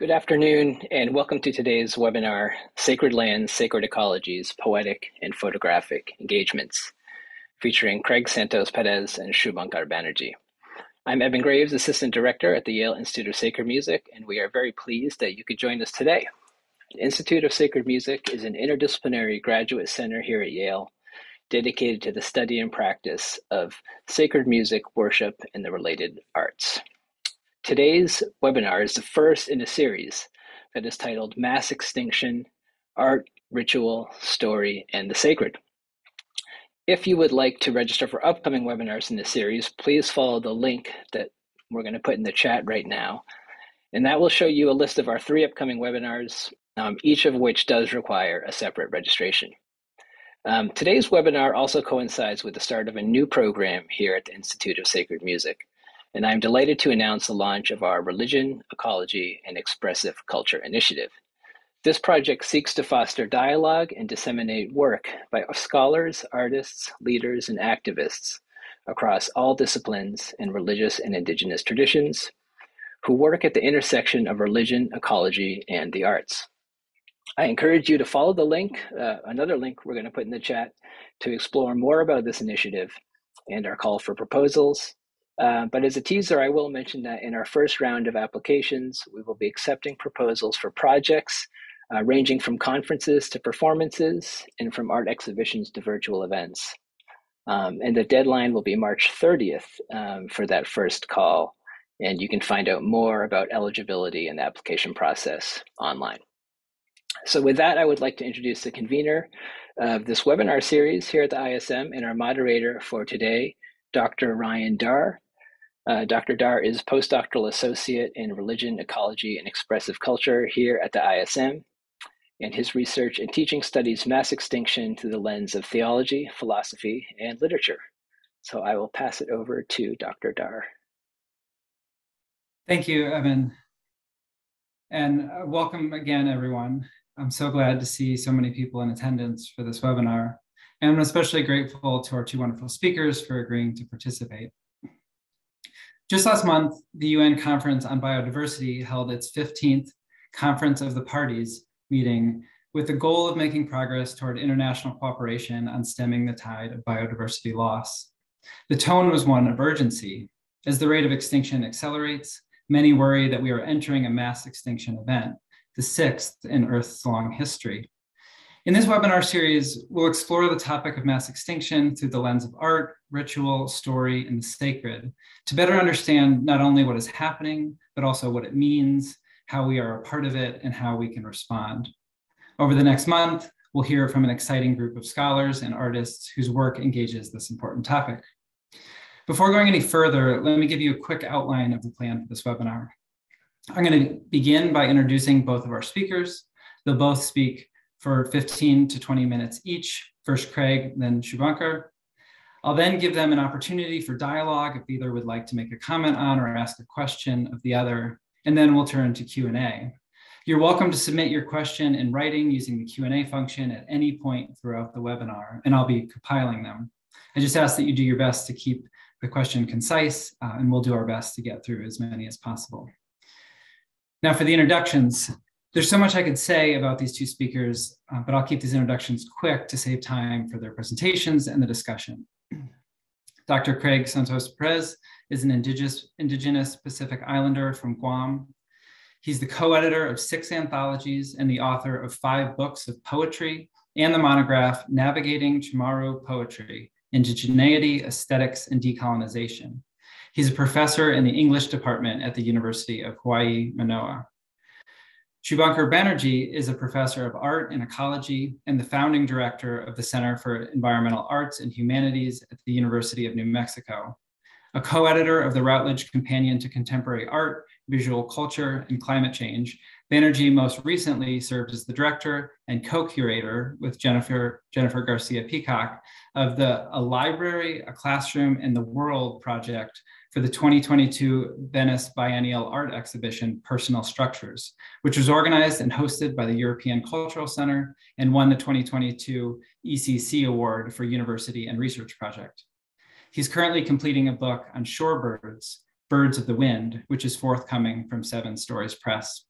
Good afternoon, and welcome to today's webinar, Sacred Lands, Sacred Ecologies, Poetic and Photographic Engagements, featuring Craig Santos Perez and Subhankar Banerjee. I'm Evan Graves, Assistant Director at the Yale Institute of Sacred Music, and we are very pleased that you could join us today. The Institute of Sacred Music is an interdisciplinary graduate center here at Yale dedicated to the study and practice of sacred music, worship, and the related arts. Today's webinar is the first in a series that is titled Mass Extinction Art, Ritual, Story, and the Sacred. If you would like to register for upcoming webinars in this series, please follow the link that we're going to put in the chat right now. And that will show you a list of our three upcoming webinars, um, each of which does require a separate registration. Um, today's webinar also coincides with the start of a new program here at the Institute of Sacred Music and I'm delighted to announce the launch of our Religion, Ecology, and Expressive Culture Initiative. This project seeks to foster dialogue and disseminate work by scholars, artists, leaders, and activists across all disciplines and religious and indigenous traditions who work at the intersection of religion, ecology, and the arts. I encourage you to follow the link, uh, another link we're going to put in the chat, to explore more about this initiative and our call for proposals, uh, but as a teaser, I will mention that in our first round of applications, we will be accepting proposals for projects uh, ranging from conferences to performances and from art exhibitions to virtual events. Um, and the deadline will be March 30th um, for that first call. And you can find out more about eligibility and the application process online. So with that, I would like to introduce the convener of this webinar series here at the ISM and our moderator for today, Dr. Ryan Darr. Uh, Dr. Darr is postdoctoral associate in religion, ecology, and expressive culture here at the ISM, and his research and teaching studies mass extinction through the lens of theology, philosophy, and literature. So I will pass it over to Dr. Darr. Thank you, Evan. And uh, welcome again, everyone. I'm so glad to see so many people in attendance for this webinar. And I'm especially grateful to our two wonderful speakers for agreeing to participate. Just last month, the UN Conference on Biodiversity held its 15th Conference of the Parties meeting with the goal of making progress toward international cooperation on stemming the tide of biodiversity loss. The tone was one of urgency. As the rate of extinction accelerates, many worry that we are entering a mass extinction event, the sixth in Earth's long history. In this webinar series, we'll explore the topic of mass extinction through the lens of art, ritual, story, and the sacred to better understand not only what is happening, but also what it means, how we are a part of it, and how we can respond. Over the next month, we'll hear from an exciting group of scholars and artists whose work engages this important topic. Before going any further, let me give you a quick outline of the plan for this webinar. I'm going to begin by introducing both of our speakers. They'll both speak for 15 to 20 minutes each, first Craig, then Subhankar. I'll then give them an opportunity for dialogue if either would like to make a comment on or ask a question of the other, and then we'll turn to Q&A. You're welcome to submit your question in writing using the Q&A function at any point throughout the webinar, and I'll be compiling them. I just ask that you do your best to keep the question concise, uh, and we'll do our best to get through as many as possible. Now for the introductions, there's so much I could say about these two speakers, uh, but I'll keep these introductions quick to save time for their presentations and the discussion. Dr. Craig Santos Perez is an indigenous, indigenous Pacific Islander from Guam. He's the co-editor of six anthologies and the author of five books of poetry and the monograph Navigating Chamoru Poetry, Indigeneity, Aesthetics, and Decolonization. He's a professor in the English department at the University of Hawaii, Manoa. Subhankar Banerjee is a professor of art and ecology and the founding director of the Center for Environmental Arts and Humanities at the University of New Mexico, a co-editor of the Routledge Companion to Contemporary Art, Visual Culture, and Climate Change. Banerjee most recently served as the director and co-curator with Jennifer, Jennifer Garcia Peacock of the A Library, A Classroom, and the World project for the 2022 Venice Biennial Art Exhibition, Personal Structures, which was organized and hosted by the European Cultural Center and won the 2022 ECC Award for University and Research Project. He's currently completing a book on shorebirds, Birds of the Wind, which is forthcoming from Seven Stories Press.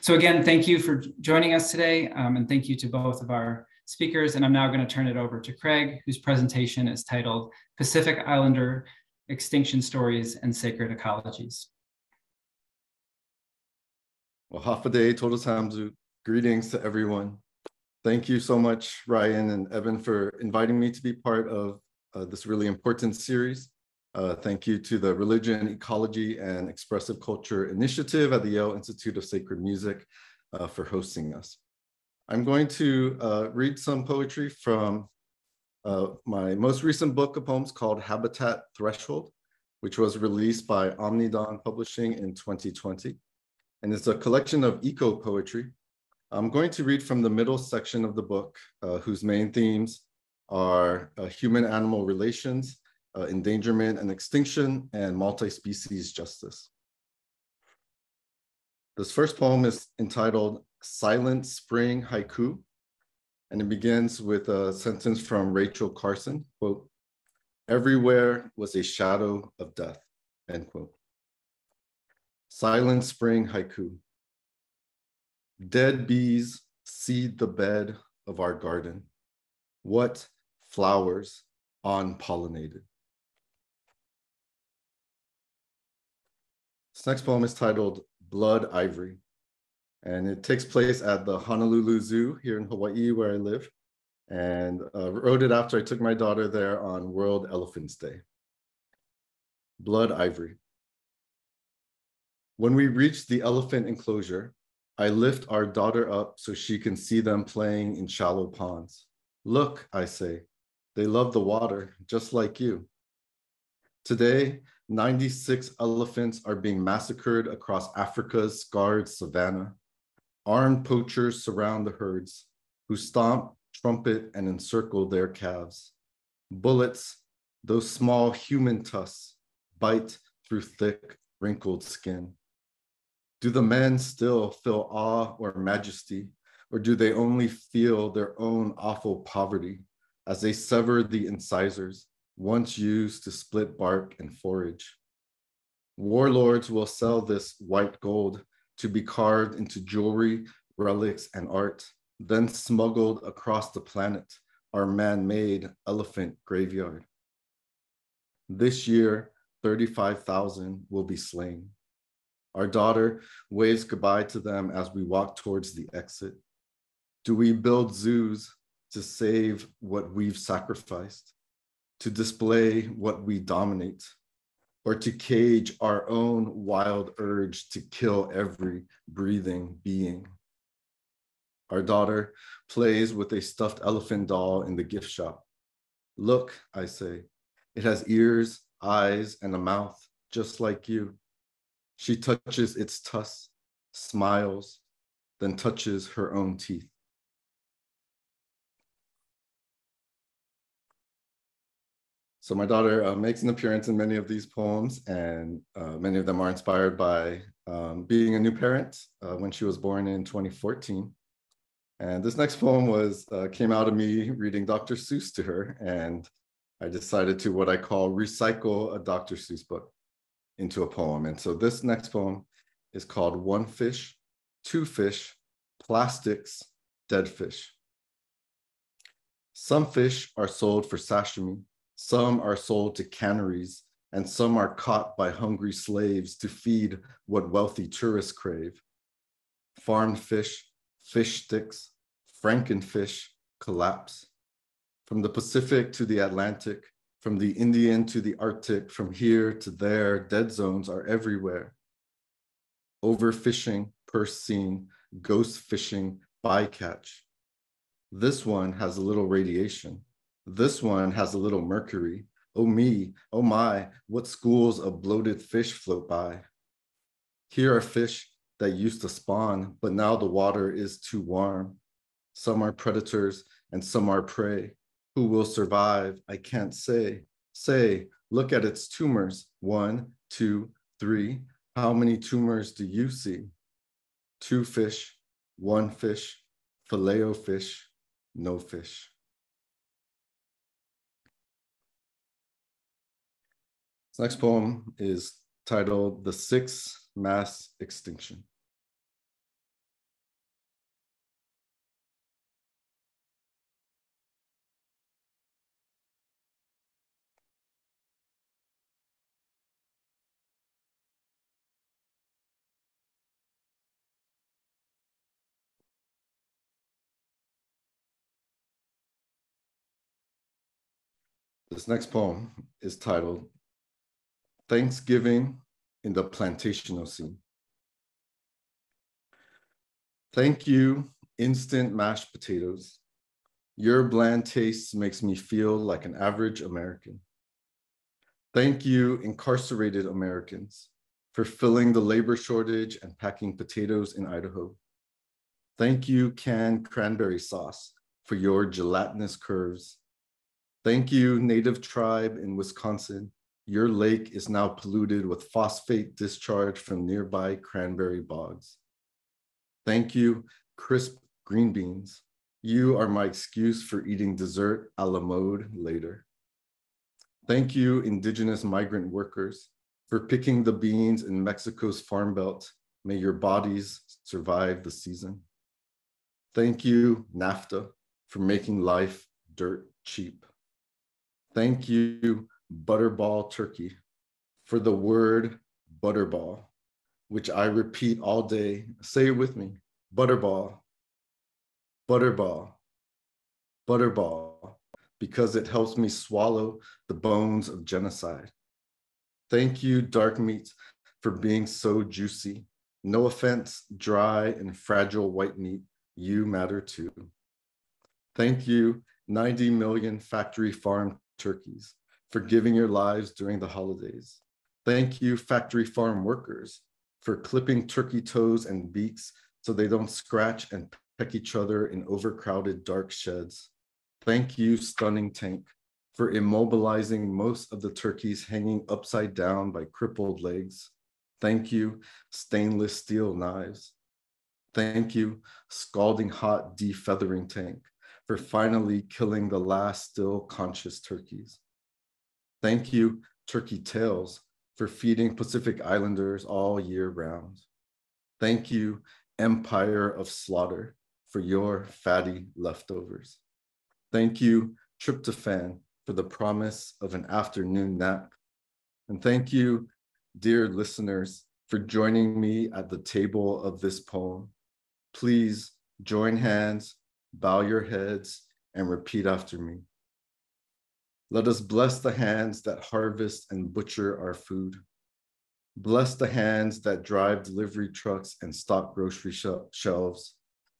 So again, thank you for joining us today, um, and thank you to both of our speakers. And I'm now going to turn it over to Craig, whose presentation is titled Pacific Islander Extinction Stories and Sacred Ecologies. Well, Håfa adai todos hamyo, greetings to everyone. Thank you so much, Ryan and Evan, for inviting me to be part of uh, this really important series. Uh, thank you to the Religion, Ecology, and Expressive Culture Initiative at the Yale Institute of Sacred Music uh, for hosting us. I'm going to uh, read some poetry from uh, my most recent book of poems called Habitat Threshold, which was released by Omnidawn Publishing in 2020. And it's a collection of eco poetry. I'm going to read from the middle section of the book, uh, whose main themes are human-animal relations, uh, endangerment and extinction, and multi-species justice. This first poem is entitled Silent Spring Haiku, and it begins with a sentence from Rachel Carson, quote, everywhere was a shadow of death, end quote. Silent Spring Haiku. Dead bees seed the bed of our garden. What flowers unpollinated? This next poem is titled Blood Ivory, and it takes place at the Honolulu Zoo here in Hawaii, where I live, and uh, wrote it after I took my daughter there on World Elephants Day. Blood Ivory. When we reach the elephant enclosure, I lift our daughter up so she can see them playing in shallow ponds. Look, I say, they love the water just like you. Today, 96 elephants are being massacred across Africa's scarred savanna. Armed poachers surround the herds, who stomp, trumpet, and encircle their calves. Bullets, those small human tusks, bite through thick, wrinkled skin. Do the men still feel awe or majesty, or do they only feel their own awful poverty as they sever the incisors once used to split bark and forage. Warlords will sell this white gold to be carved into jewelry, relics, and art, then smuggled across the planet, our man-made elephant graveyard. This year, 35,000 will be slain. Our daughter waves goodbye to them as we walk towards the exit. Do we build zoos to save what we've sacrificed? to display what we dominate, or to cage our own wild urge to kill every breathing being. Our daughter plays with a stuffed elephant doll in the gift shop. Look, I say, it has ears, eyes, and a mouth just like you. She touches its tusks, smiles, then touches her own teeth. So my daughter uh, makes an appearance in many of these poems, and uh, many of them are inspired by um, being a new parent uh, when she was born in 2014. And this next poem was uh, came out of me reading Dr. Seuss to her, and I decided to what I call recycle a Dr. Seuss book into a poem. And so this next poem is called One Fish, Two Fish, Plastics, Dead Fish. Some fish are sold for sashimi, some are sold to canneries, and some are caught by hungry slaves to feed what wealthy tourists crave. Farmed fish, fish sticks, frankenfish collapse. From the Pacific to the Atlantic, from the Indian to the Arctic, from here to there, dead zones are everywhere. Overfishing, purse seine, ghost fishing, bycatch. This one has a little radiation. This one has a little mercury. Oh me, oh my, what schools of bloated fish float by. Here are fish that used to spawn, but now the water is too warm. Some are predators and some are prey. Who will survive? I can't say. Say, look at its tumors. One, two, three. How many tumors do you see? Two fish, one fish, filet fish, no fish. This next poem is titled The Sixth Mass Extinction. This next poem is titled Thanksgiving in the Plantationocene. Thank you, instant mashed potatoes. Your bland taste makes me feel like an average American. Thank you, incarcerated Americans, for filling the labor shortage and packing potatoes in Idaho. Thank you, canned cranberry sauce, for your gelatinous curves. Thank you, native tribe in Wisconsin. Your lake is now polluted with phosphate discharge from nearby cranberry bogs. Thank you, crisp green beans. You are my excuse for eating dessert a la mode later. Thank you, indigenous migrant workers, for picking the beans in Mexico's farm belt. May your bodies survive the season. Thank you, NAFTA, for making life dirt cheap. Thank you, Butterball Turkey, for the word butterball, which I repeat all day. Say it with me Butterball, Butterball, Butterball, because it helps me swallow the bones of genocide. Thank you, dark meat, for being so juicy. No offense, dry and fragile white meat, you matter too. Thank you, 90 million factory farm turkeys, for giving your lives during the holidays. Thank you, factory farm workers, for clipping turkey toes and beaks so they don't scratch and peck each other in overcrowded dark sheds. Thank you, stunning tank, for immobilizing most of the turkeys hanging upside down by crippled legs. Thank you, stainless steel knives. Thank you, scalding hot defeathering tank, for finally killing the last still conscious turkeys. Thank you, Turkey Tails, for feeding Pacific Islanders all year round. Thank you, Empire of Slaughter, for your fatty leftovers. Thank you, Tryptophan, for the promise of an afternoon nap. And thank you, dear listeners, for joining me at the table of this poem. Please join hands, bow your heads, and repeat after me. Let us bless the hands that harvest and butcher our food. Bless the hands that drive delivery trucks and stock grocery shelves.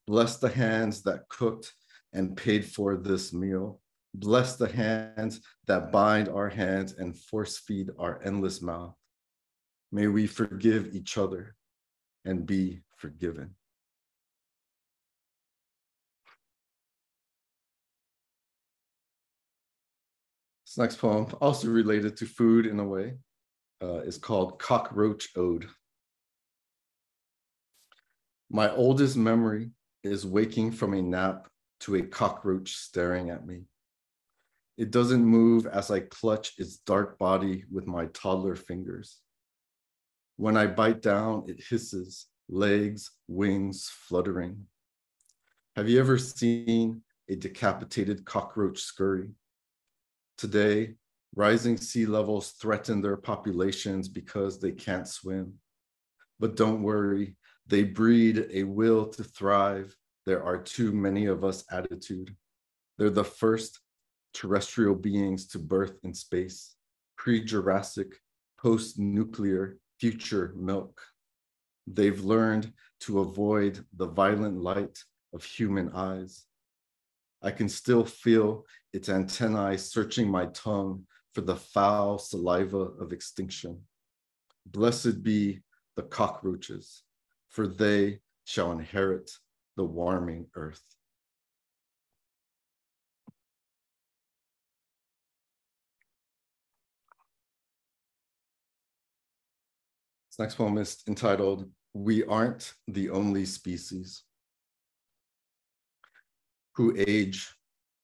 Bless the hands that cooked and paid for this meal. Bless the hands that bind our hands and force feed our endless mouth. May we forgive each other and be forgiven. Next poem, also related to food in a way, uh, is called Cockroach Ode. My oldest memory is waking from a nap to a cockroach staring at me. It doesn't move as I clutch its dark body with my toddler fingers. When I bite down, it hisses, legs, wings fluttering. Have you ever seen a decapitated cockroach scurry? Today, rising sea levels threaten their populations because they can't swim. But don't worry, they breed a will to thrive. There are too many of us attitude. They're the first terrestrial beings to birth in space, pre Jurassic, post nuclear, future milk. They've learned to avoid the violent light of human eyes. I can still feel its antennae searching my tongue for the foul saliva of extinction. Blessed be the cockroaches, for they shall inherit the warming earth. This next poem is entitled, We Aren't the Only Species. Who age,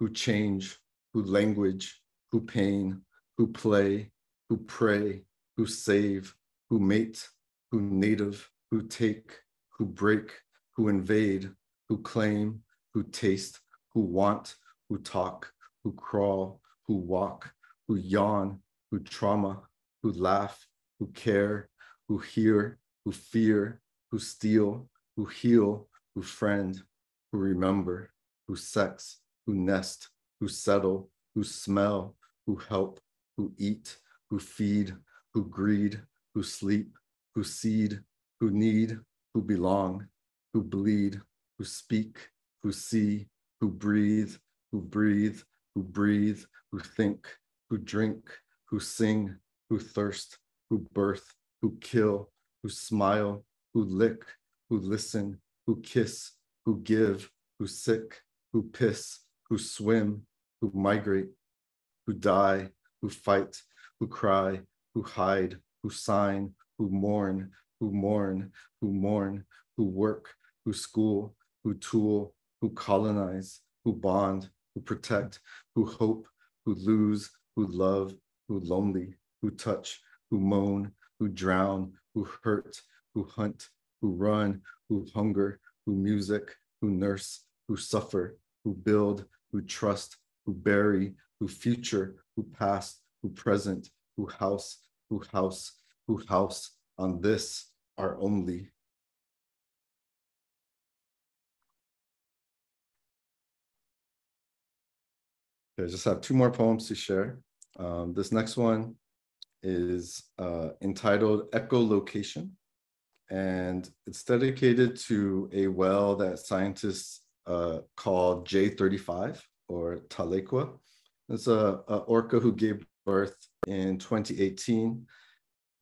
who change, who language, who pain, who play, who pray, who save, who mate, who native, who take, who break, who invade, who claim, who taste, who want, who talk, who crawl, who walk, who yawn, who trauma, who laugh, who care, who hear, who fear, who steal, who heal, who friend, who remember, who sex, who nest, who settle, who smell, who help, who eat, who feed, who greed, who sleep, who seed, who need, who belong, who bleed, who speak, who see, who breathe, who breathe, who breathe, who think, who drink, who sing, who thirst, who birth, who kill, who smile, who lick, who listen, who kiss, who give, who sick, who piss, who swim, who migrate, who die, who fight, who cry, who hide, who sign, who mourn, who mourn, who mourn, who work, who school, who tool, who colonize, who bond, who protect, who hope, who lose, who love, who lonely, who touch, who moan, who drown, who hurt, who hunt, who run, who hunger, who music, who nurse, who suffer, who build, who trust, who bury, who future, who past, who present, who house, who house, who house on this our only. Okay, I just have two more poems to share. Um, this next one is uh, entitled Echolocation, and it's dedicated to a well that scientists uh, call J35 or Tahlequah. It's a, a, orca who gave birth in 2018,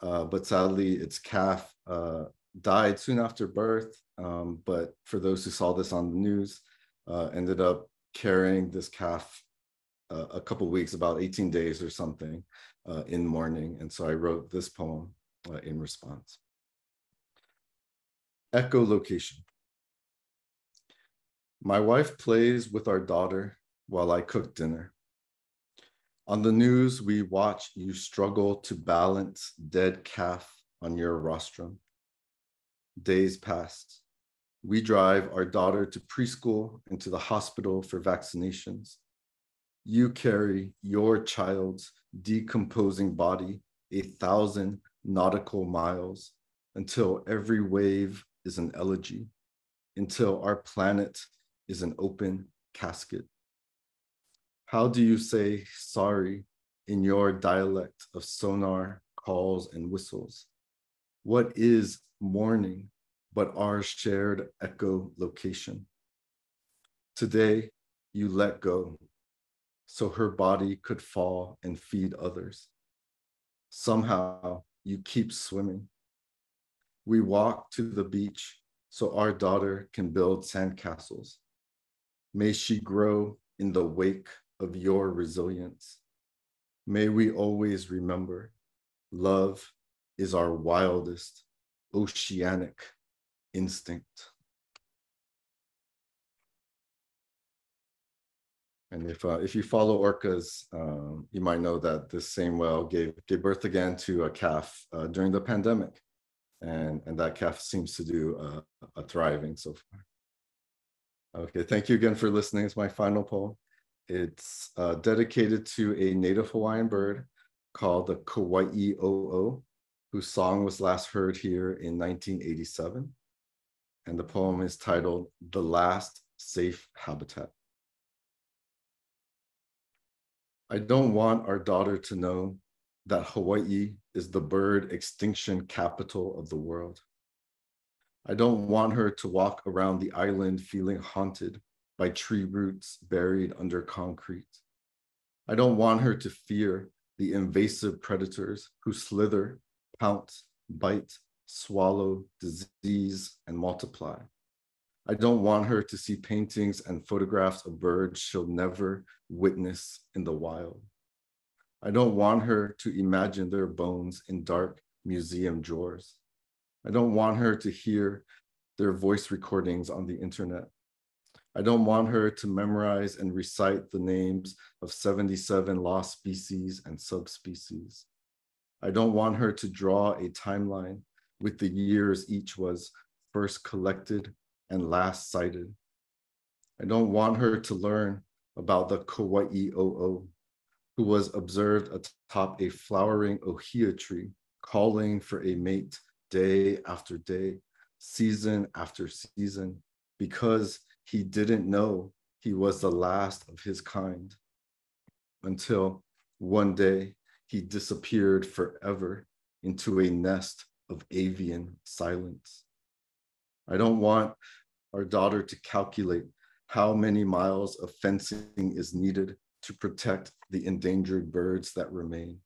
uh, but sadly its calf uh, died soon after birth. Um, but for those who saw this on the news, uh, ended up carrying this calf uh, a couple weeks, about 18 days or something, uh, in mourning. And so I wrote this poem in response. Echolocation. My wife plays with our daughter while I cook dinner. On the news, we watch you struggle to balance dead calf on your rostrum. Days pass. We drive our daughter to preschool and to the hospital for vaccinations. You carry your child's decomposing body a thousand nautical miles until every wave is an elegy, until our planet is an open casket. How do you say sorry in your dialect of sonar calls and whistles? What is mourning but our shared echo location? Today, you let go so her body could fall and feed others. Somehow you keep swimming. We walk to the beach so our daughter can build sandcastles. May she grow in the wake of your resilience. May we always remember love is our wildest oceanic instinct. And if uh, if you follow orcas, um, you might know that this same whale gave gave birth again to a calf uh, during the pandemic, and and that calf seems to do uh, a thriving so far. Okay, thank you again for listening. It's my final poem. It's uh, dedicated to a native Hawaiian bird called the Kauai o'o, whose song was last heard here in 1987. And the poem is titled "The Last Safe Habitat." I don't want our daughter to know that Hawaii is the bird extinction capital of the world. I don't want her to walk around the island feeling haunted by tree roots buried under concrete. I don't want her to fear the invasive predators who slither, pounce, bite, swallow, disease, and multiply. I don't want her to see paintings and photographs of birds she'll never witness in the wild. I don't want her to imagine their bones in dark museum drawers. I don't want her to hear their voice recordings on the internet. I don't want her to memorize and recite the names of 77 lost species and subspecies. I don't want her to draw a timeline with the years each was first collected and last sighted. I don't want her to learn about the Kauai o'o, who was observed atop a flowering ohia tree, calling for a mate day after day, season after season, because he didn't know he was the last of his kind. Until One day, he disappeared forever into a nest of avian silence. I don't want our daughter to calculate how many miles of fencing is needed to protect the endangered birds that remain.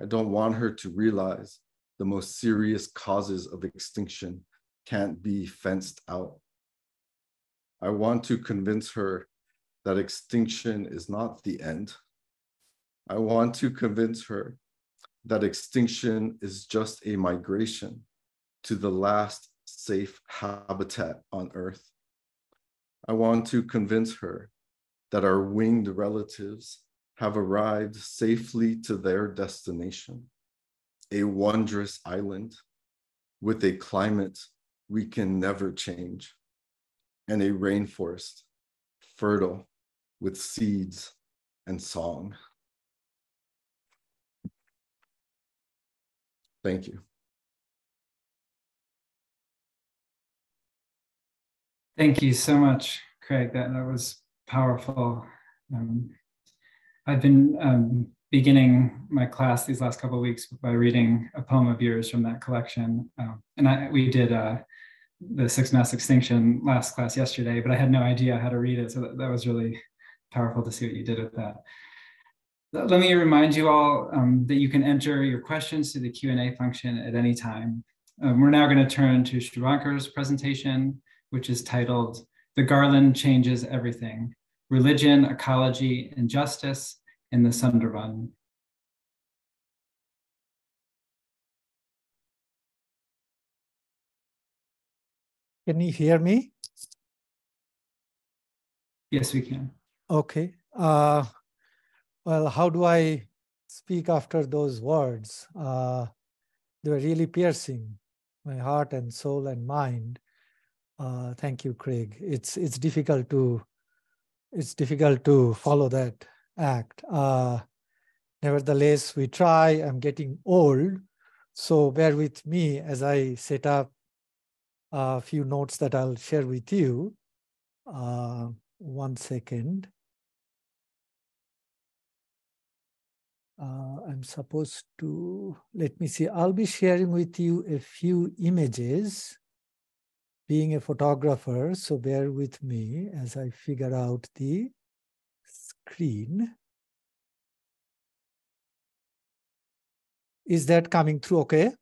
I don't want her to realize the most serious causes of extinction can't be fenced out. I want to convince her that extinction is not the end. I want to convince her that extinction is just a migration to the last safe habitat on Earth. I want to convince her that our winged relatives have arrived safely to their destination, a wondrous island with a climate we can never change, and a rainforest fertile with seeds and song. Thank you. Thank you so much, Craig. That, that was powerful. Um, I've been um, beginning my class these last couple of weeks by reading a poem of yours from that collection. Um, and I, we did uh, the Sixth Mass Extinction last class yesterday, but I had no idea how to read it. So that, that was really powerful to see what you did with that. Let me remind you all um, that you can enter your questions to the Q&A function at any time. Um, we're now going to turn to Subhankar's presentation, which is titled The Garland Changes Everything, Religion, Ecology, and Justice in the Sundarban. Can you hear me? Yes, we can. Okay. Uh, well, how do I speak after those words? Uh, they were really piercing my heart and soul and mind. Uh, thank you, Craig. It's it's difficult to it's difficult to follow that act. Uh, nevertheless, we try. I'm getting old, so bear with me as I set up a few notes that I'll share with you. Uh, one second. Uh, I'm supposed to, let me see, I'll be sharing with you a few images being a photographer, so bear with me as I figure out the screen. Is that coming through okay?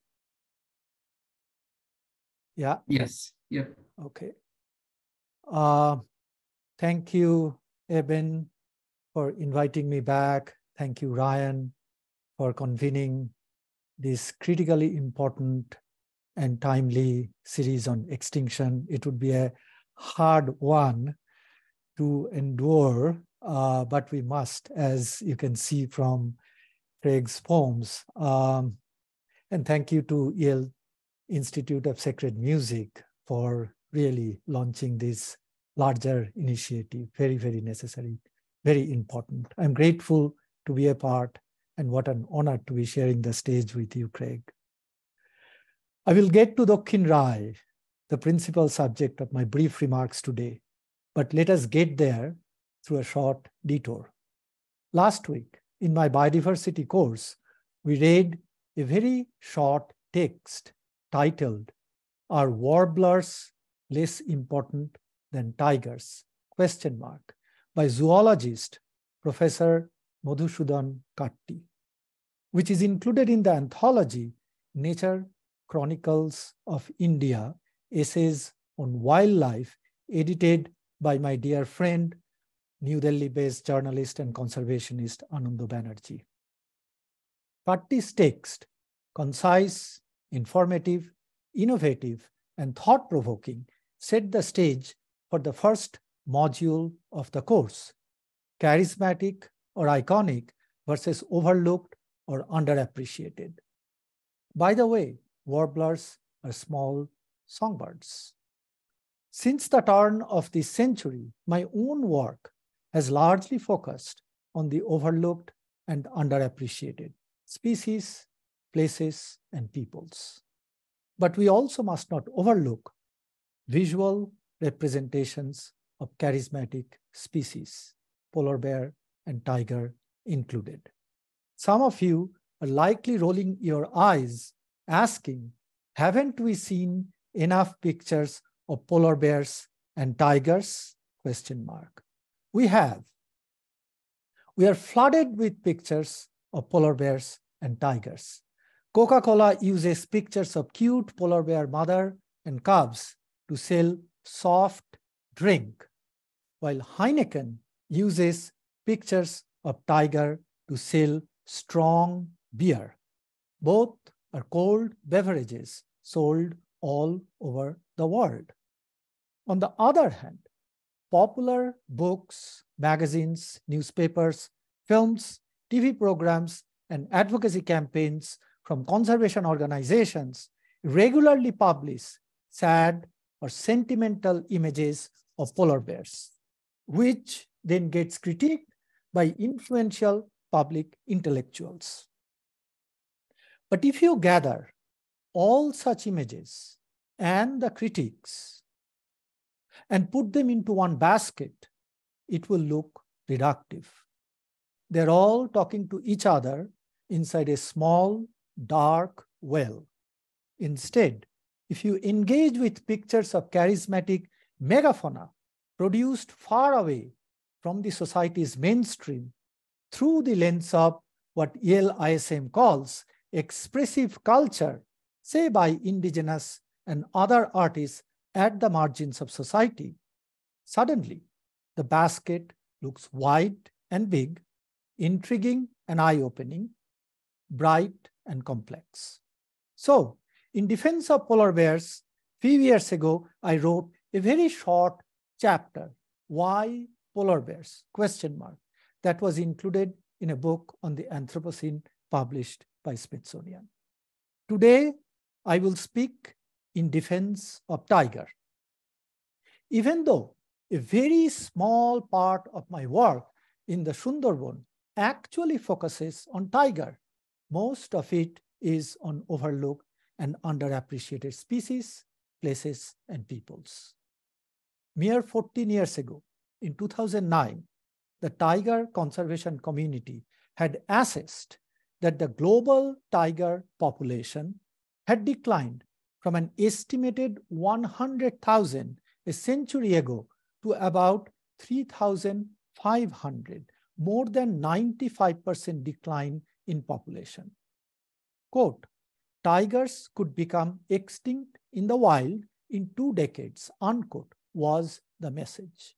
Yeah. Yes. Yep. Okay. Uh, thank you, Evan, for inviting me back. Thank you, Ryan, for convening this critically important and timely series on extinction. It would be a hard one to endure, uh, but we must, as you can see from Craig's poems. Um, and thank you to Yale Institute of Sacred Music for really launching this larger initiative. Very, very necessary, very important. I'm grateful to be a part and what an honor to be sharing the stage with you, Craig. I will get to Dokkhin Rai, the principal subject of my brief remarks today, but let us get there through a short detour. Last week, in my biodiversity course, we read a very short text titled, Are Warblers Less Important Than Tigers? Question mark, by zoologist Professor Madhusudan Katti, which is included in the anthology Nature Chronicles of India, essays on wildlife, edited by my dear friend, New Delhi-based journalist and conservationist Ananda Banerjee. Katti's text, concise, informative, innovative, and thought-provoking, set the stage for the first module of the course, charismatic or iconic versus overlooked or underappreciated. By the way, warblers are small songbirds. Since the turn of the century, my own work has largely focused on the overlooked and underappreciated species, places, and peoples. But we also must not overlook visual representations of charismatic species, polar bear and tiger included. Some of you are likely rolling your eyes, asking, haven't we seen enough pictures of polar bears and tigers? Question mark. We have. We are flooded with pictures of polar bears and tigers. Coca-Cola uses pictures of cute polar bear mother and cubs to sell soft drink, while Heineken uses pictures of tiger to sell strong beer. Both are cold beverages sold all over the world. On the other hand, popular books, magazines, newspapers, films, TV programs, and advocacy campaigns from conservation organizations regularly publish sad or sentimental images of polar bears, which then gets critiqued by influential public intellectuals. But if you gather all such images and the critiques and put them into one basket, it will look reductive. They're all talking to each other inside a small, dark well. Instead, if you engage with pictures of charismatic megafauna produced far away from the society's mainstream through the lens of what Yale ISM calls expressive culture, say by indigenous and other artists at the margins of society, suddenly the basket looks wide and big, intriguing and eye-opening, bright and complex. So, in defense of polar bears, few years ago, I wrote a very short chapter, Why Polar Bears? Question mark. That was included in a book on the Anthropocene published by Smithsonian. Today, I will speak in defense of tiger. Even though a very small part of my work in the Sundarban actually focuses on tiger, most of it is on overlooked and underappreciated species, places, and peoples. Mere 14 years ago, in 2009, the tiger conservation community had assessed that the global tiger population had declined from an estimated 100,000 a century ago to about 3,500, more than 95% decline in population. Quote, tigers could become extinct in the wild in two decades, unquote, was the message.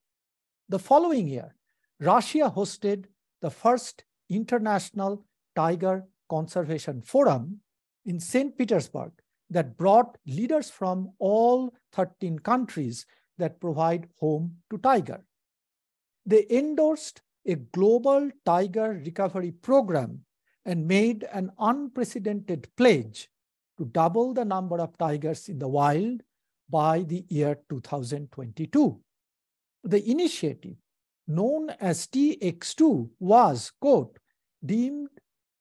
The following year, Russia hosted the first International Tiger Conservation Forum in St. Petersburg that brought leaders from all 13 countries that provide home to tiger. They endorsed a global tiger recovery program and made an unprecedented pledge to double the number of tigers in the wild by the year 2022. The initiative, known as TX2, was, quote, deemed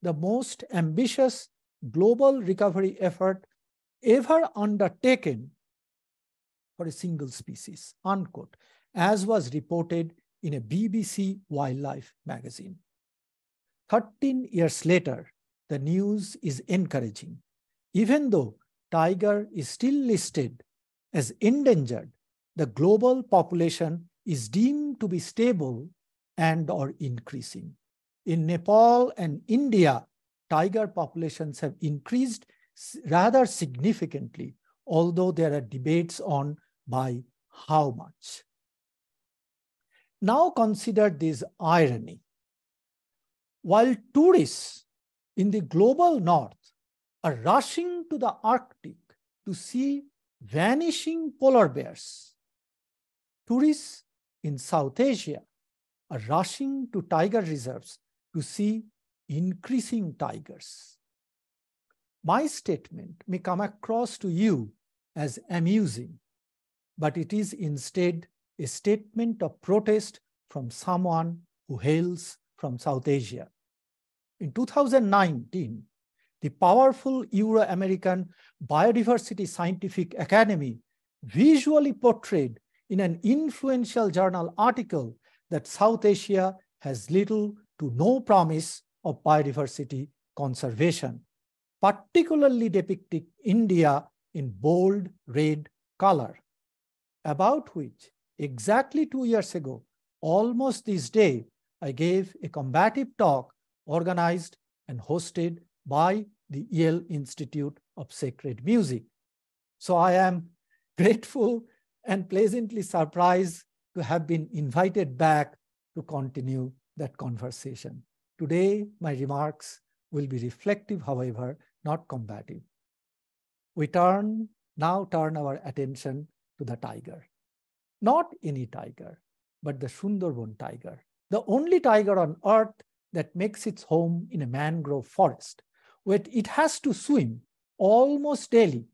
the most ambitious global recovery effort ever undertaken for a single species, unquote, as was reported in a BBC wildlife magazine. 13 years later, the news is encouraging. Even though tiger is still listed as endangered, the global population is deemed to be stable and or increasing. In Nepal and India, tiger populations have increased rather significantly, although there are debates on by how much. Now consider this irony. While tourists in the global north are rushing to the Arctic to see vanishing polar bears, tourists in South Asia are rushing to tiger reserves to see increasing tigers. My statement may come across to you as amusing, but it is instead a statement of protest from someone who hails from South Asia. In 2019, the powerful Euro-American Biodiversity Scientific Academy visually portrayed in an influential journal article that South Asia has little to no promise of biodiversity conservation, particularly depicting India in bold red color, about which exactly two years ago, almost this day, I gave a combative talk organized and hosted by the Yale Institute of Sacred Music. So I am grateful and pleasantly surprised to have been invited back to continue that conversation. Today, my remarks will be reflective, however, not combative. We turn now turn our attention to the tiger. Not any tiger, but the Sundarban tiger, the only tiger on earth that makes its home in a mangrove forest, where it has to swim almost daily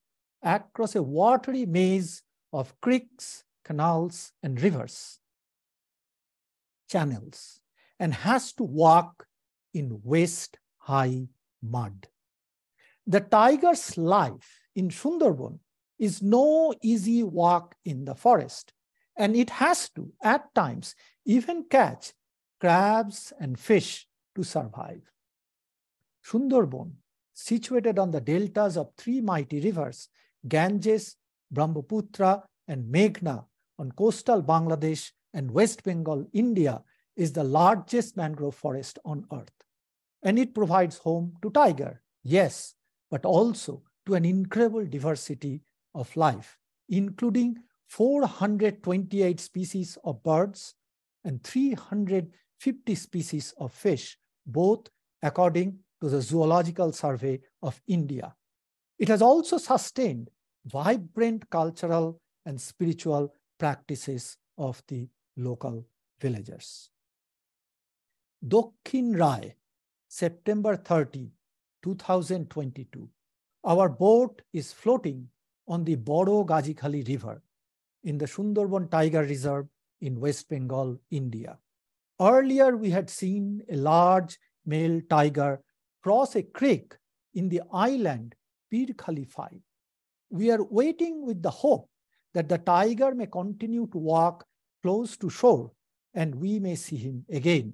across a watery maze of creeks, canals, and rivers, channels, and has to walk in waist high mud. The tiger's life in Sundarban is no easy walk in the forest, and it has to, at times, even catch crabs and fish to survive. Sundarban, situated on the deltas of three mighty rivers, Ganges, Brahmaputra, and Meghna on coastal Bangladesh and West Bengal, India, is the largest mangrove forest on earth. And it provides home to tiger, yes, but also to an incredible diversity of life, including 428 species of birds and 350 species of fish, both according to the Zoological Survey of India. It has also sustained vibrant cultural and spiritual practices of the local villagers. Dokkhin Rai, September 30, 2022. Our boat is floating on the Boro Gajikhali River in the Sundarban Tiger Reserve in West Bengal, India. Earlier, we had seen a large male tiger cross a creek in the island Pir Khalifai. We are waiting with the hope that the tiger may continue to walk close to shore and we may see him again.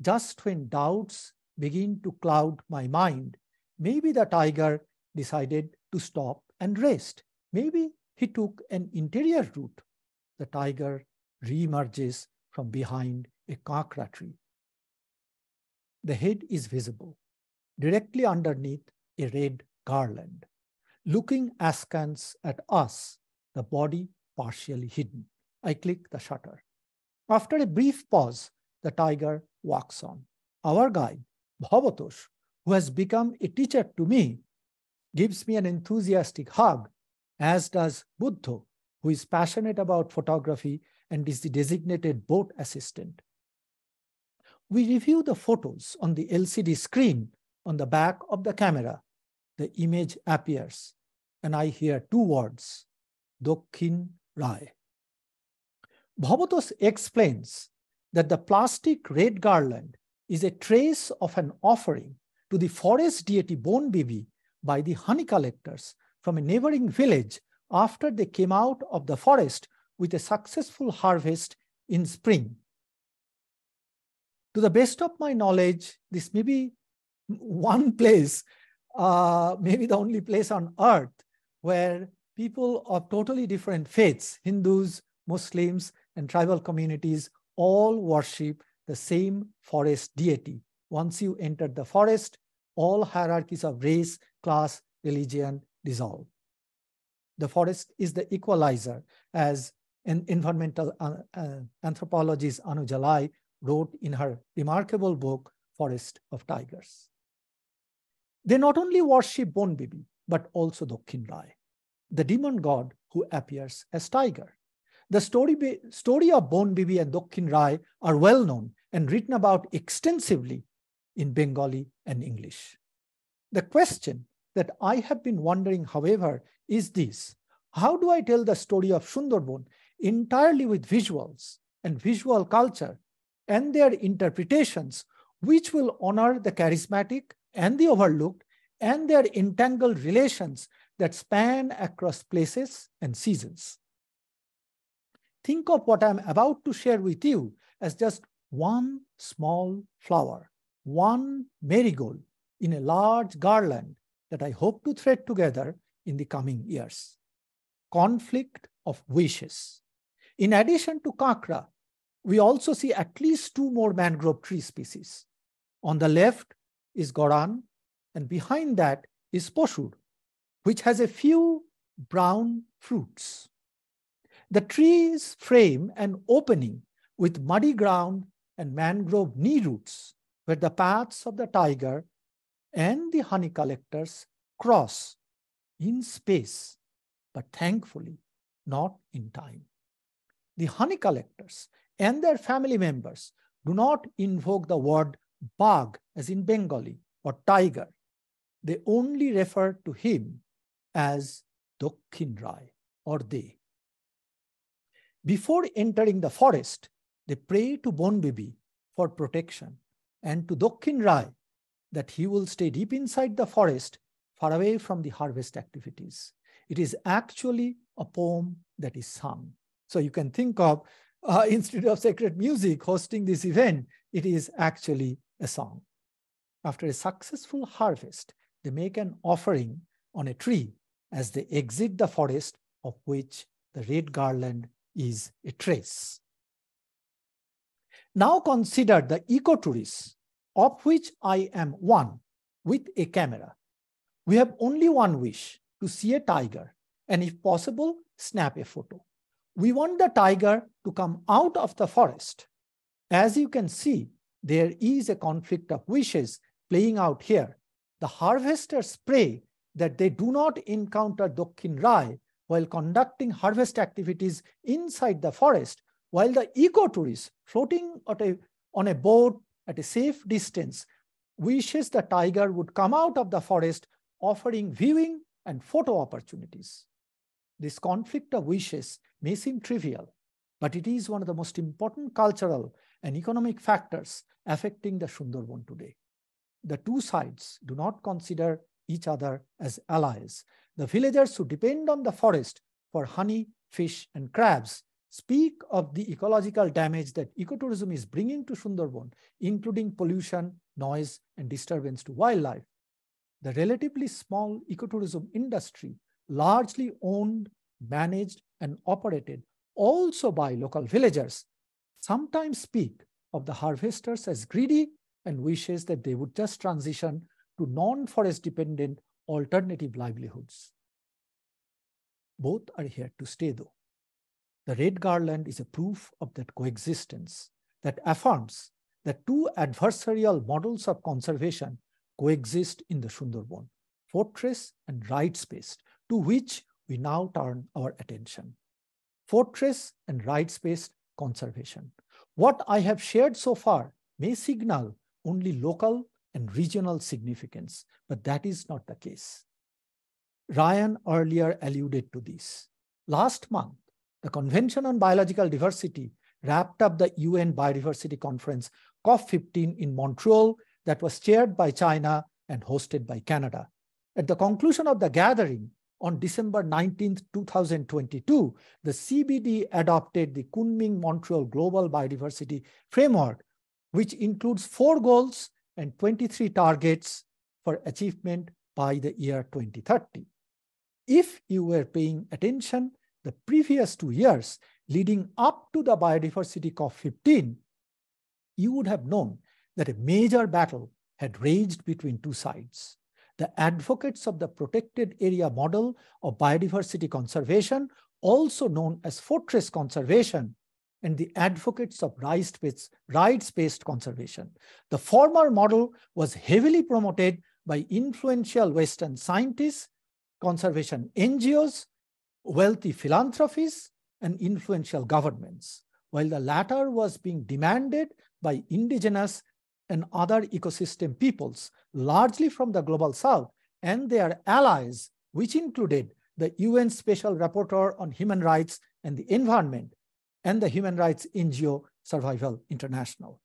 Just when doubts begin to cloud my mind, maybe the tiger decided to stop and rest. Maybe he took an interior route. The tiger reemerges from behind a kakra tree. The head is visible, directly underneath a red garland, looking askance at us, the body partially hidden. I click the shutter. After a brief pause, the tiger walks on. Our guide, Bhabatosh, who has become a teacher to me, gives me an enthusiastic hug, as does Buddha, who is passionate about photography and is the designated boat assistant. We review the photos on the LCD screen on the back of the camera. The image appears, and I hear two words, Dokkhin Rai. Bhabatosh explains that the plastic red garland is a trace of an offering to the forest deity Bon Bibi by the honey collectors from a neighboring village after they came out of the forest with a successful harvest in spring. To the best of my knowledge, this may be one place, uh, maybe the only place on earth where people of totally different faiths, Hindus, Muslims, and tribal communities all worship the same forest deity. Once you enter the forest, all hierarchies of race, class, religion dissolve. The forest is the equalizer, as an environmental uh, uh, anthropologist Annu Jalais wrote in her remarkable book, Forest of Tigers. They not only worship Bon Bibi, but also Dokkhin Rai, the demon god who appears as tiger. The story, story of Bon Bibi and Dokkhin Rai are well known and written about extensively in Bengali and English. The question that I have been wondering, however, is this. How do I tell the story of Sundarban entirely with visuals and visual culture and their interpretations, which will honor the charismatic and the overlooked and their entangled relations that span across places and seasons? Think of what I'm about to share with you as just one small flower one marigold in a large garland that I hope to thread together in the coming years. Conflict of wishes. In addition to Kakra, we also see at least two more mangrove tree species. On the left is Goran, and behind that is Poshur, which has a few brown fruits. The trees frame an opening with muddy ground and mangrove knee roots, where the paths of the tiger and the honey collectors cross in space, but thankfully not in time. The honey collectors and their family members do not invoke the word bagh as in Bengali or tiger. They only refer to him as Dokkhin Rai or they. Before entering the forest, they pray to Bonbibi for protection and to Dokkhin Rai that he will stay deep inside the forest, far away from the harvest activities. It is actually a poem that is sung. So you can think of uh, Institute of Sacred Music hosting this event, it is actually a song. After a successful harvest, they make an offering on a tree as they exit the forest of which the red garland is a trace. Now consider the ecotourists, of which I am one, with a camera. We have only one wish, to see a tiger, and if possible, snap a photo. We want the tiger to come out of the forest. As you can see, there is a conflict of wishes playing out here. The harvesters pray that they do not encounter Dokkhin Rai while conducting harvest activities inside the forest, while the ecotourist floating a, on a boat at a safe distance wishes the tiger would come out of the forest offering viewing and photo opportunities. This conflict of wishes may seem trivial, but it is one of the most important cultural and economic factors affecting the Sundarban today. The two sides do not consider each other as allies. The villagers who depend on the forest for honey, fish, and crabs speak of the ecological damage that ecotourism is bringing to Sundarban, including pollution, noise, and disturbance to wildlife. The relatively small ecotourism industry, largely owned, managed, and operated also by local villagers, sometimes speak of the harvesters as greedy and wishes that they would just transition to non-forest dependent alternative livelihoods. Both are here to stay though. The red garland is a proof of that coexistence that affirms that two adversarial models of conservation coexist in the Sundarban, fortress and rights-based, to which we now turn our attention. Fortress and rights-based conservation. What I have shared so far may signal only local and regional significance, but that is not the case. Ryan earlier alluded to this. Last month, the Convention on Biological Diversity wrapped up the UN Biodiversity Conference COP15 in Montreal that was chaired by China and hosted by Canada. At the conclusion of the gathering, on December 19, 2022, the CBD adopted the Kunming Montreal Global Biodiversity Framework, which includes four goals and 23 targets for achievement by the year 2030. If you were paying attention the previous two years leading up to the Biodiversity COP15, you would have known that a major battle had raged between two sides. The advocates of the protected area model of biodiversity conservation, also known as fortress conservation, and the advocates of rights-based conservation. The former model was heavily promoted by influential Western scientists, conservation NGOs, wealthy philanthropies, and influential governments, while the latter was being demanded by indigenous and other ecosystem peoples, largely from the global south, and their allies, which included the UN Special Rapporteur on Human Rights and the Environment, and the human rights NGO Survival International.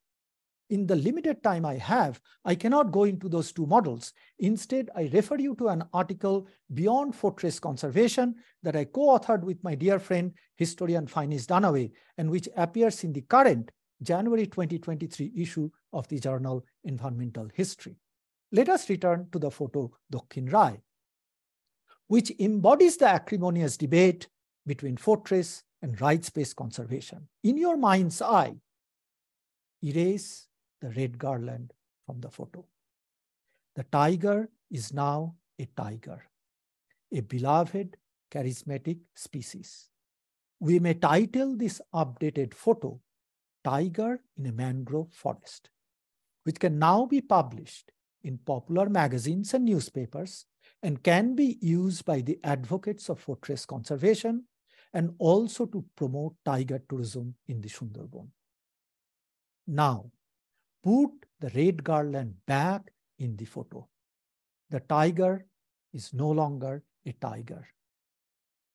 In the limited time I have, I cannot go into those two models. Instead, I refer you to an article, Beyond Fortress Conservation, that I co-authored with my dear friend, historian Finis Dunaway, and which appears in the current January 2023 issue of the journal Environmental History. Let us return to the photo Dokkhin Rai, which embodies the acrimonious debate between fortress and rights-based conservation. In your mind's eye, erase the red garland from the photo. The tiger is now a tiger, a beloved, charismatic species. We may title this updated photo Tiger in a Mangrove Forest, which can now be published in popular magazines and newspapers and can be used by the advocates of fortress conservation and also to promote tiger tourism in the Sundarban. Now, put the red garland back in the photo. The tiger is no longer a tiger.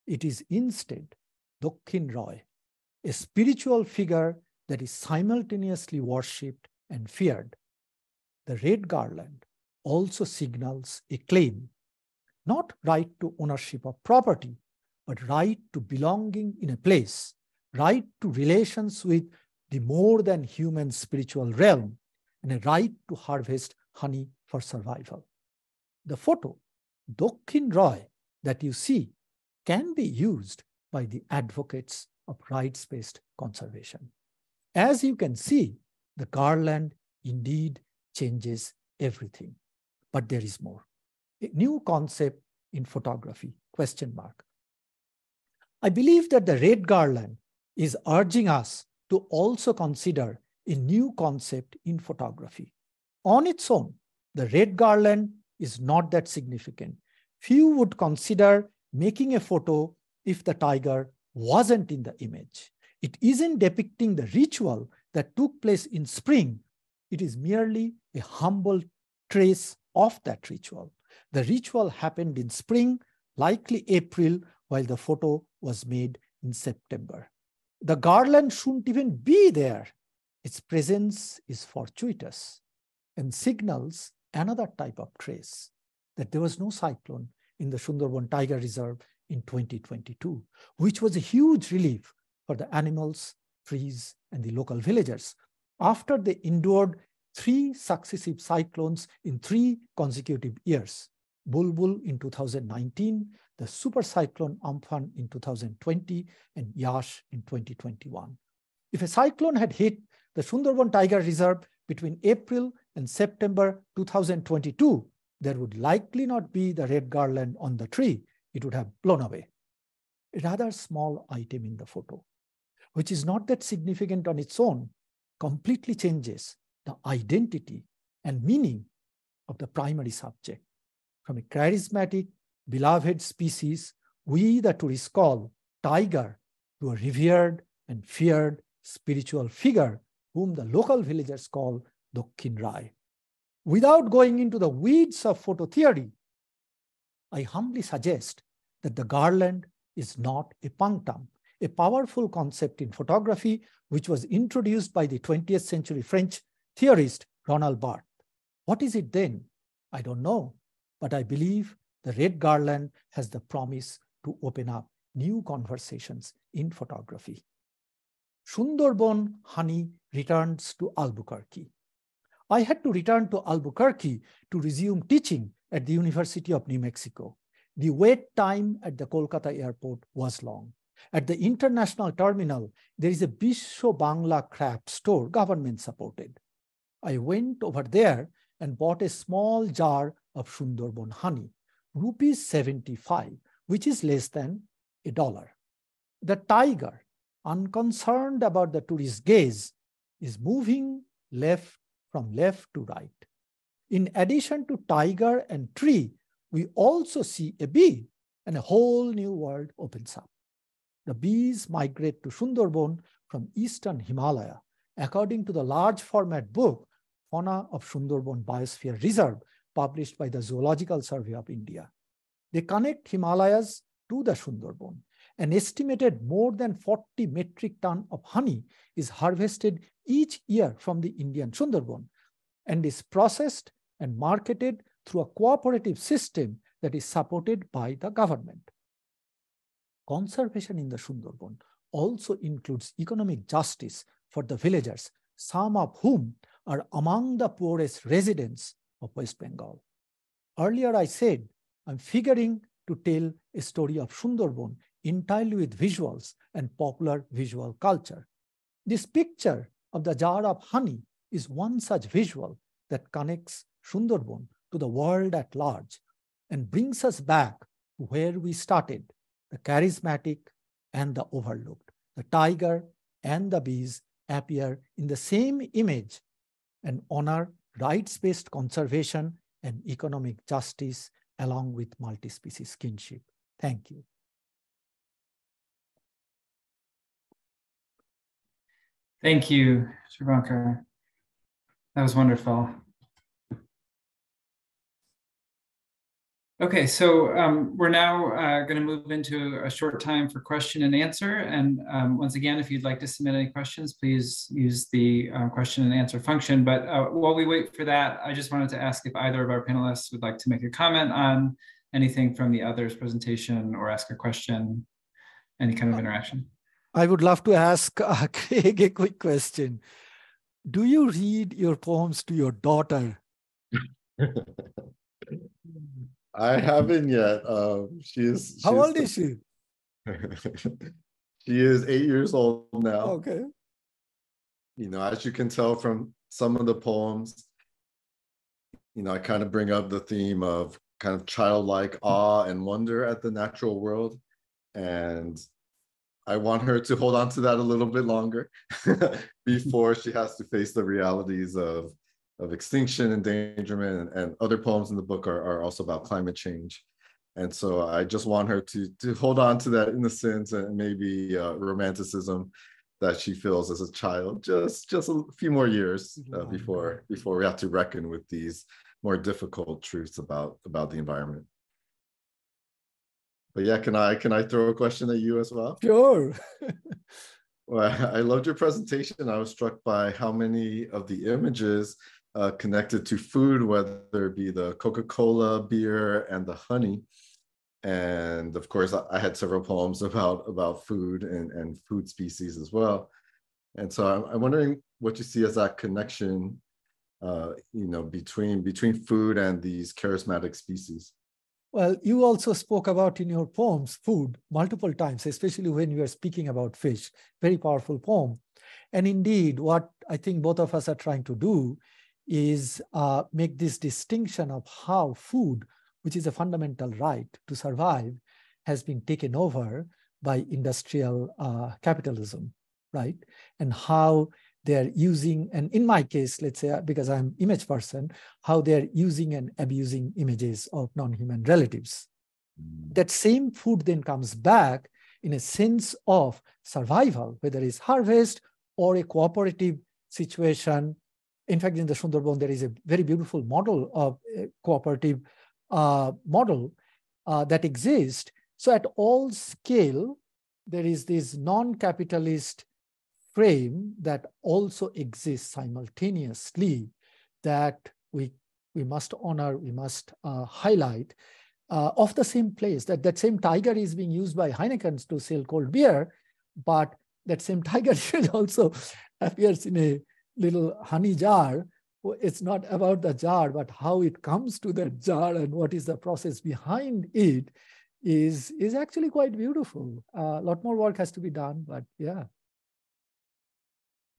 It is instead Dokkhin Rai, a spiritual figure that is simultaneously worshipped and feared. The red garland also signals a claim, not right to ownership of property, but right to belonging in a place, right to relations with the more than human spiritual realm, and a right to harvest honey for survival. The photo, Dokkhin Rai, that you see can be used by the advocates of rights-based conservation. As you can see, the garland indeed changes everything, but there is more. A new concept in photography, question mark. I believe that the red garland is urging us to also consider a new concept in photography. On its own, the red garland is not that significant. Few would consider making a photo if the tiger wasn't in the image. It isn't depicting the ritual that took place in spring. It is merely a humble trace of that ritual. The ritual happened in spring, likely April, while the photo was made in September. The garland shouldn't even be there. Its presence is fortuitous and signals another type of trace that there was no cyclone in the Sundarban Tiger Reserve in 2022, which was a huge relief for the animals, trees, and the local villagers after they endured three successive cyclones in three consecutive years. Bulbul in 2019, the super cyclone Amphan in 2020, and Yaas in 2021. If a cyclone had hit the Sundarban Tiger Reserve between April and September 2022, there would likely not be the red garland on the tree. It would have blown away. A rather small item in the photo, which is not that significant on its own, completely changes the identity and meaning of the primary subject. From a charismatic, beloved species, we the tourists call tiger to a revered and feared spiritual figure whom the local villagers call Dokkhin Rai. Without going into the weeds of photo theory, I humbly suggest that the garland is not a punctum, a powerful concept in photography which was introduced by the 20th century French theorist Roland Barthes. What is it then? I don't know, but I believe the red garland has the promise to open up new conversations in photography. Sundarban honey returns to Albuquerque. I had to return to Albuquerque to resume teaching at the University of New Mexico. The wait time at the Kolkata airport was long. At the international terminal, there is a Biswa Bangla craft store, government supported. I went over there and bought a small jar of Sundarban honey, rupees 75, which is less than a dollar. The tiger, unconcerned about the tourist gaze, is moving left from left to right. In addition to tiger and tree, we also see a bee and a whole new world opens up. The bees migrate to Sundarban from eastern Himalaya. According to the large format book, Fauna of Sundarban Biosphere Reserve, published by the Zoological Survey of India. They connect Himalayas to the Sundarban. An estimated more than 40 metric ton of honey is harvested each year from the Indian Sundarban and is processed and marketed through a cooperative system that is supported by the government. Conservation in the Sundarban also includes economic justice for the villagers, some of whom are among the poorest residents of West Bengal. Earlier, I said I'm figuring to tell a story of Sundarban entirely with visuals and popular visual culture. This picture of the jar of honey is one such visual that connects Sundarban to the world at large and brings us back to where we started the charismatic and the overlooked. The tiger and the bees appear in the same image and honor rights based conservation and economic justice along with multi species kinship. Thank you. Thank you, Subhankar. That was wonderful. Okay, so um, we're now uh, going to move into a short time for question and answer. And um, once again, if you'd like to submit any questions, please use the um, question and answer function. But uh, while we wait for that, I just wanted to ask if either of our panelists would like to make a comment on anything from the other's presentation or ask a question, any kind of interaction. I would love to ask uh, Craig a quick question. Do you read your poems to your daughter? I haven't yet. Um, she is. How old is she? she is eight years old now. Okay. You know, as you can tell from some of the poems, you know, I kind of bring up the theme of kind of childlike awe and wonder at the natural world. And I want her to hold on to that a little bit longer before she has to face the realities of of extinction, endangerment, and, and other poems in the book are, are also about climate change. And so I just want her to to hold on to that innocence and maybe uh, romanticism that she feels as a child. Just just a few more years uh, before before we have to reckon with these more difficult truths about about the environment. But yeah, can I can I throw a question at you as well? Sure. well, I loved your presentation. I was struck by how many of the images uh, connected to food, whether it be the Coca-Cola beer and the honey. And of course, I had several poems about about food and, and food species as well. And so I'm, I'm wondering what you see as that connection, uh, you know, between between food and these charismatic species. Well, you also spoke about in your poems food multiple times, especially when you are speaking about fish. Very powerful poem. And indeed, what I think both of us are trying to do is uh, make this distinction of how food, which is a fundamental right to survive, has been taken over by industrial uh, capitalism, right? And how they're using, and in my case, let's say, because I'm image person, how they're using and abusing images of non-human relatives. Mm. That same food then comes back in a sense of survival, whether it's harvest or a cooperative situation in fact, in the Sundarban, there is a very beautiful model of cooperative uh, model uh, that exists. So at all scale, there is this non-capitalist frame that also exists simultaneously that we, we must honor, we must uh, highlight uh, of the same place. That, that same tiger is being used by Heineken to sell cold beer, but that same tiger also appears in a little honey jar, it's not about the jar, but how it comes to that jar and what is the process behind it is, is actually quite beautiful. A uh, lot more work has to be done, but yeah.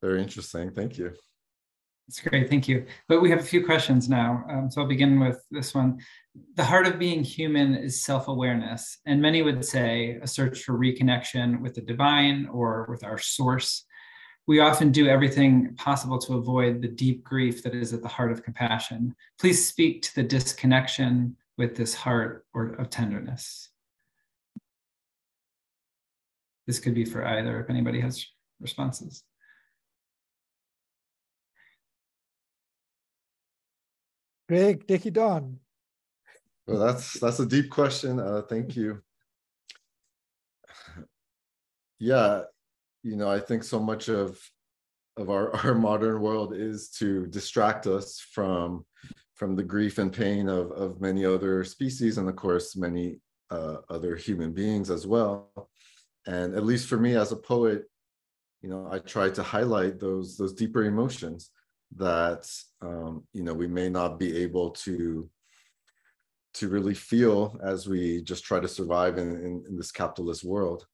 Very interesting. Thank you. It's great. Thank you. But we have a few questions now. Um, so I'll begin with this one. The heart of being human is self awareness. And many would say a search for reconnection with the divine or with our source we often do everything possible to avoid the deep grief that is at the heart of compassion. Please speak to the disconnection with this heart or of tenderness. This could be for either if anybody has responses. Greg, take it on. Well, that's that's a deep question. Uh, thank you. Yeah, you know, I think so much of of our, our modern world is to distract us from from the grief and pain of, of many other species and of course many uh, other human beings as well. And at least for me as a poet you know i try to highlight those those deeper emotions that um, you know we may not be able to to really feel as we just try to survive in, in, in this capitalist world.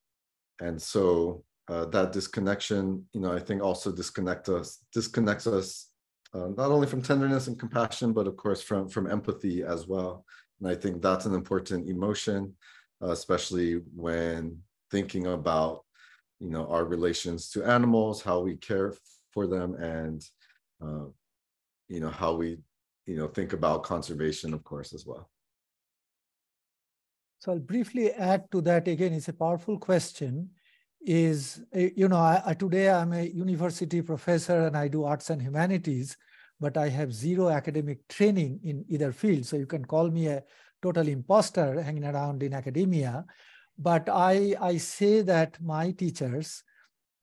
And so uh, that disconnection you know i think also disconnect us disconnects us uh, not only from tenderness and compassion but of course from from empathy as well. And i think that's an important emotion uh, especially when thinking about you know our relations to animals how we care for them and uh, you know how we you know think about conservation of course as well. So i'll briefly add to that. Again it's a powerful question is eh, you know I, I, today i'm a university professor and i do arts and humanities but i have zero academic training in either field. So you can call me a total imposter hanging around in academia. But i i say that my teachers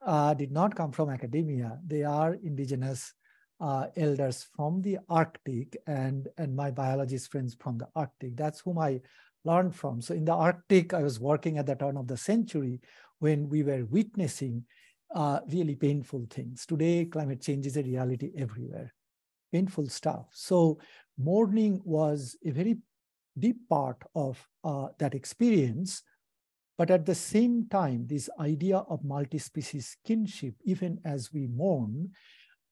uh, did not come from academia. They are indigenous uh, elders from the arctic and and my biologist friends from the arctic. That's whom i learned from. So in the arctic i was working at the turn of the century when we were witnessing uh, really painful things. Today, climate change is a reality everywhere, painful stuff. So mourning was a very deep part of uh, that experience. But at the same time, this idea of multi-species kinship, even as we mourn,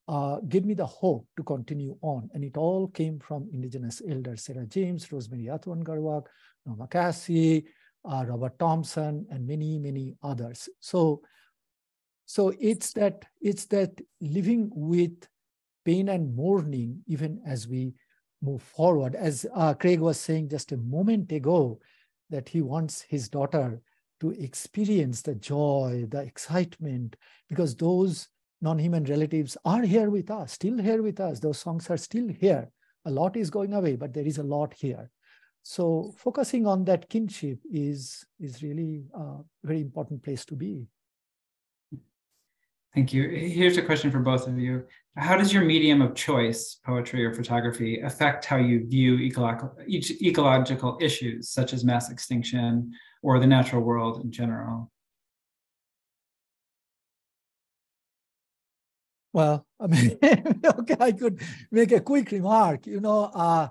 uh, gave me the hope to continue on. And it all came from indigenous elders, Sarah James, Rosemary Atwan Garwak, Norma Kassi, Robert Thompson, and many, many others. So, so it's that it's that living with pain and mourning, even as we move forward. As uh, Craig was saying just a moment ago, that he wants his daughter to experience the joy, the excitement, because those non-human relatives are here with us, still here with us. Those songs are still here. A lot is going away, but there is a lot here. So focusing on that kinship is, is really a very important place to be. Thank you. Here's a question for both of you. How does your medium of choice, poetry or photography, affect how you view ecological, ecological issues such as mass extinction or the natural world in general? Well, I mean, okay, I could make a quick remark. You know, uh,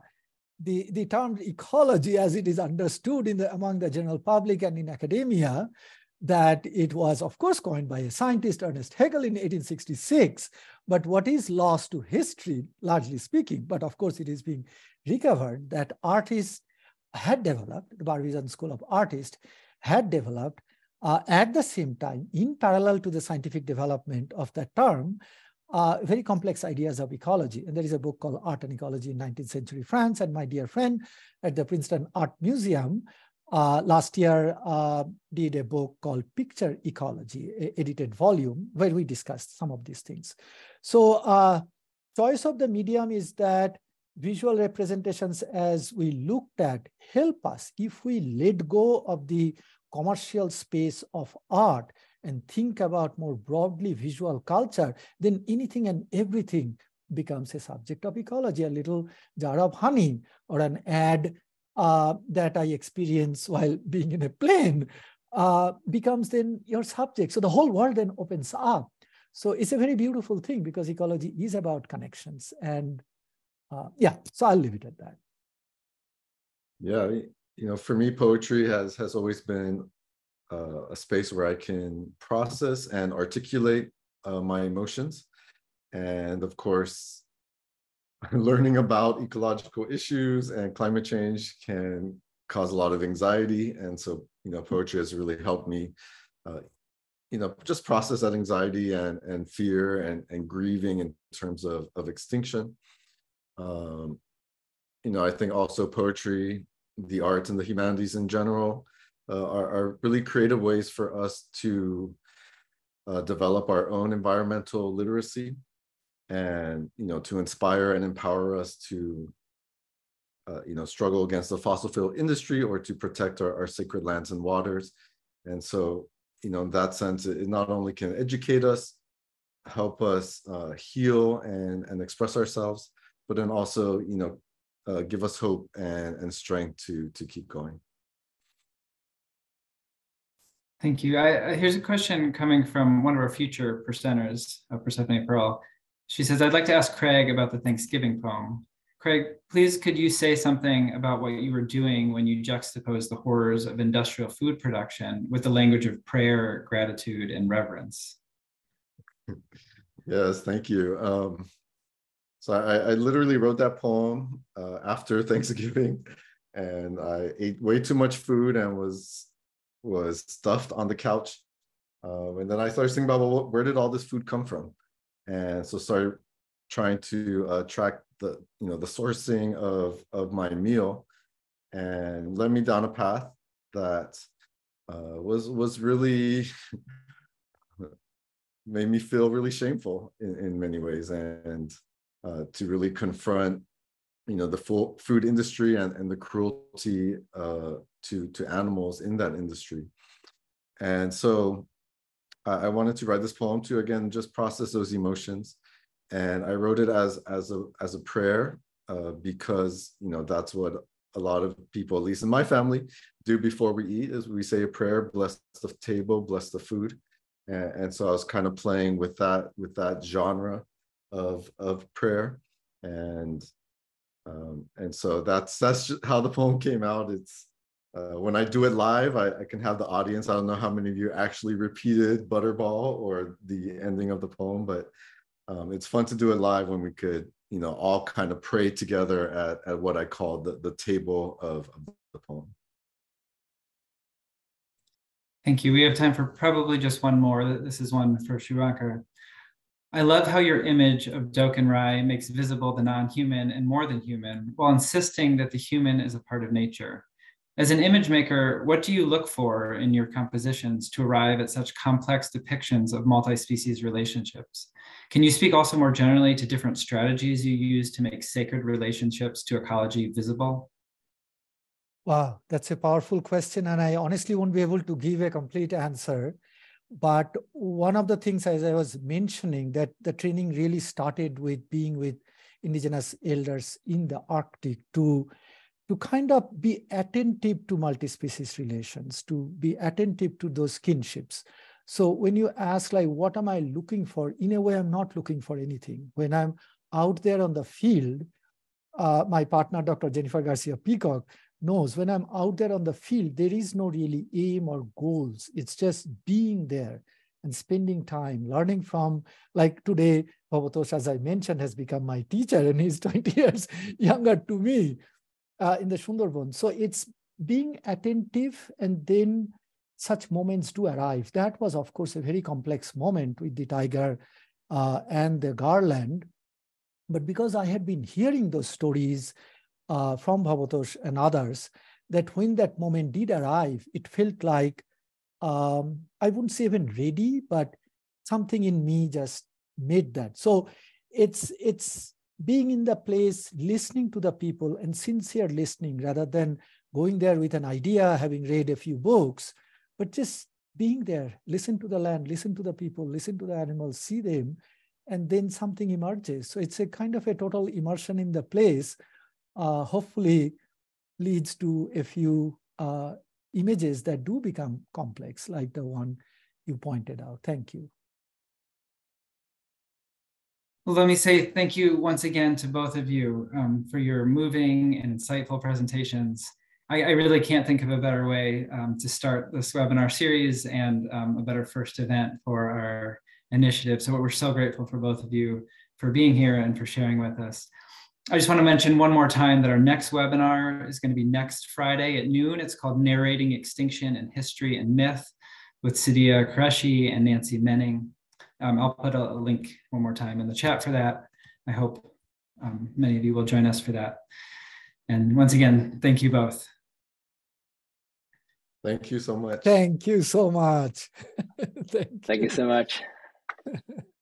the, the term ecology as it is understood in the, among the general public and in academia, that it was, of course, coined by a scientist, Ernest Haeckel, in 1866. But what is lost to history, largely speaking, but of course it is being recovered, that artists had developed, the Barbizon School of Artists had developed uh, at the same time, in parallel to the scientific development of that term, uh, very complex ideas of ecology. And there is a book called Art and Ecology in 19th Century France. And my dear friend at the Princeton Art Museum uh, last year uh, did a book called Picture Ecology, edited volume, where we discussed some of these things. So uh, choice of the medium is that visual representations as we looked at help us if we let go of the commercial space of art and think about more broadly visual culture, then anything and everything becomes a subject of ecology. A little jar of honey or an ad uh, that I experience while being in a plane uh, becomes then your subject. So the whole world then opens up. So it's a very beautiful thing because ecology is about connections. And uh, yeah, so I'll leave it at that. Yeah, you know, for me, poetry has has always been uh, a space where I can process and articulate uh, my emotions. And of course, learning about ecological issues and climate change can cause a lot of anxiety. And so, you know, poetry has really helped me, uh, you know, just process that anxiety and, and fear and, and grieving in terms of, of extinction. Um, you know, I think also poetry, the arts and the humanities in general, uh, are, are, really creative ways for us to uh, develop our own environmental literacy and you know to inspire and empower us to uh, you know struggle against the fossil fuel industry or to protect our, our sacred lands and waters. And so you know in that sense it not only can educate us help us uh, heal and and express ourselves but then also you know uh, give us hope and and strength to to keep going Thank you. I, here's a question coming from one of our future presenters, uh, Persephone Pearl. She says, I'd like to ask Craig about the Thanksgiving poem. Craig, please could you say something about what you were doing when you juxtaposed the horrors of industrial food production with the language of prayer, gratitude, and reverence? Yes, thank you. Um, so I, I, literally wrote that poem uh, after Thanksgiving, and I ate way too much food and was was stuffed on the couch. Um, and then I started thinking about well, where did all this food come from, and so started trying to uh, track the you know the sourcing of of my meal, and led me down a path that uh, was was really made me feel really shameful in, in many ways and uh, to really confront you know the full food industry and, and the cruelty uh, to to animals in that industry. And so I, I wanted to write this poem to again just process those emotions. And i wrote it as as a as a prayer uh, because you know that's what a lot of people at least in my family do before we eat is we say a prayer bless the table bless the food. And, and so i was kind of playing with that with that genre of of prayer. And um, and so that's that's how the poem came out it's uh, when i do it live I, I, can have the audience i don't know how many of you actually repeated butterball or the ending of the poem but um, it's fun to do it live when we could you know all kind of pray together at, at what i call the, the table of, of the poem Thank you. We have time for probably just one more. This is one for Subhankar. I love how your image of Dokkhin Rai makes visible the non-human and more than human while insisting that the human is a part of nature. As an image maker, what do you look for in your compositions to arrive at such complex depictions of multi-species relationships? Can you speak also more generally to different strategies you use to make sacred relationships to ecology visible? Wow, that's a powerful question. And I honestly won't be able to give a complete answer. But one of the things, as I was mentioning, that the training really started with being with indigenous elders in the Arctic to, to kind of be attentive to multi-species relations, to be attentive to those kinships. So when you ask like, what am I looking for? In a way, I'm not looking for anything. When I'm out there on the field, uh, my partner, Dr. Jennifer Garcia Peacock, knows when I'm out there on the field, there is no really aim or goals. It's just being there and spending time, learning from, like today, Bhabatosh, as I mentioned, has become my teacher and he's 20 years younger to me uh, in the Sundarban. So it's being attentive and then such moments do arrive. That was, of course, a very complex moment with the tiger uh, and the garland. But because I had been hearing those stories uh, from Bhabatosh and others that when that moment did arrive, it felt like, um, I wouldn't say even ready, but something in me just made that. So it's, it's being in the place, listening to the people and sincere listening rather than going there with an idea, having read a few books, but just being there, listen to the land, listen to the people, listen to the animals, see them, and then something emerges. So it's a kind of a total immersion in the place hopefully leads to a few uh, images that do become complex, like the one you pointed out. Thank you. Well, let me say thank you once again to both of you um, for your moving and insightful presentations. I, I really can't think of a better way um, to start this webinar series and um, a better first event for our initiative. So we're so grateful for both of you for being here and for sharing with us. I just want to mention one more time that our next webinar is going to be next Friday at noon. It's called Narrating Extinction and History and Myth with Sadia Qureshi and Nancy Menning. Um, I'll put a, a, link one more time in the chat for that. I hope um, many of you will join us for that. And once again, thank you both. Thank you so much. Thank you so much. thank, you. thank you so much.